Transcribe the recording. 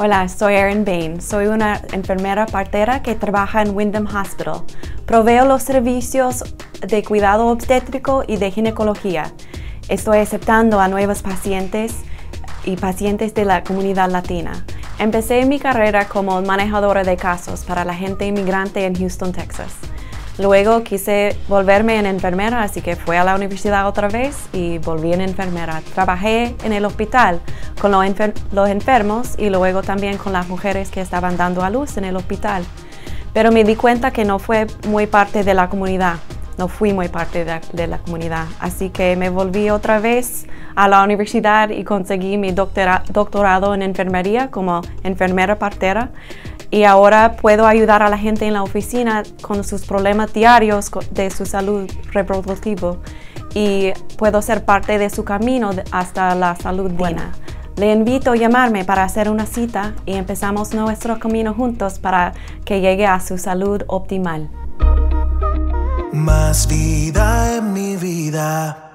Hola, soy Erin Bain. Soy una enfermera partera que trabaja en Wyndham Hospital. Proveo los servicios de cuidado obstétrico y de ginecología. Estoy aceptando a nuevos pacientes y pacientes de la comunidad latina. Empecé mi carrera como manejadora de casos para la gente inmigrante en Houston, Texas. Luego quise volverme en enfermera, así que fui a la universidad otra vez y volví en enfermera. Trabajé en el hospital con los, enfermos y luego también con las mujeres que estaban dando a luz en el hospital. Pero me di cuenta que no fue muy parte de la comunidad, no fui muy parte de, la comunidad. Así que me volví otra vez a la universidad y conseguí mi doctorado en enfermería como enfermera partera y ahora puedo ayudar a la gente en la oficina con sus problemas diarios de su salud reproductiva y puedo ser parte de su camino hasta la salud buena. Le invito a llamarme para hacer una cita y empezamos nuestro camino juntos para que llegue a su salud optimal. Más vida en mi vida.